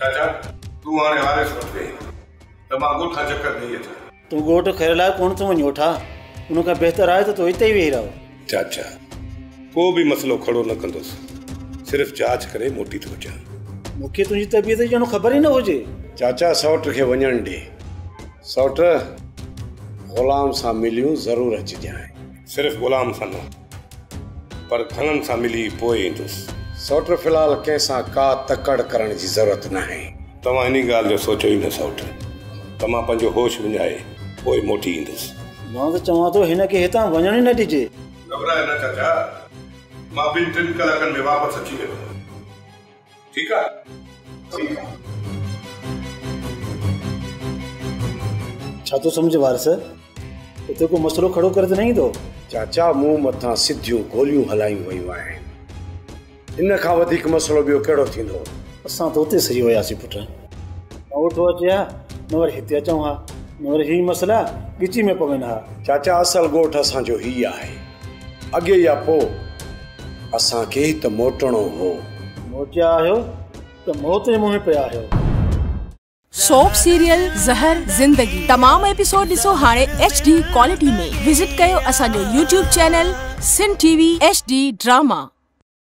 चाचा तूं हाणे आरएस वटि वई त माँ ॻोठा चकर ॾेई अचां तूं खैर लाइ कोन थो वञो ठा उन खां बहितर आहे त तूं हिते ई वेही रहो. चाचा को बि मसइलो खड़ो न कंदुसि सिर्फ़ु जाँच करे मोटी थो अचां मूंखे तुंहिंजी तबियत जी ख़बर ई न हुजे. चाचा सौट खे वञणु ॾे सौट ग़ुलाम सां मिलियूं ज़रूरु अचिजांइ सिर्फ़ु ग़ुलाम सां न पर घणनि सां मिली पोइ ईंदुसि सौट फ़िलहाल कंहिंसां का तकड़ करण जी ज़रूरत न आहे तव्हां इन ॻाल्हि जो सोचियो ई न सौट त माँ पंहिंजो होश विञाए पोइ मोटी ईंदुसि। माँ त चवां थो हिन खे हितां वञण ई न ॾिजे। घबराए न चाचा। माँ ॿिनि टिनि कलाकनि में वापसि अची वेंदुमि ठीकु आहे? ठीकु आहे। छा थो सम्झ वारस? हिते को मसइलो खड़ो करे त न ईंदो? चाचा मूं मथां सिधियूं गोलियूं हलायूं वयूं आहिनि। इन खां वधीक मसइलो ॿियो कहिड़ो थींदो असां त उते सही हुयासीं पुट। न उठो अचे हा न वरी हिते अचूं हा न वरी ही मसइला ॻिची में पवनि हा। चाचा असल ॻोठ असांजो ही आहे। अॻे या पोइ असांखे त मोटणो हो। मोटिया आहियो त मौत जे मुंहं में पिया आहियो सोप सीरियल ज़हर ज़िंदगी। तमाम एपिसोड ॾिसो हाणे एच डी क्वालिटी में। विज़िट कयो असांजो यूट्यूब चैनल सिन टीवी एच डी ड्रामा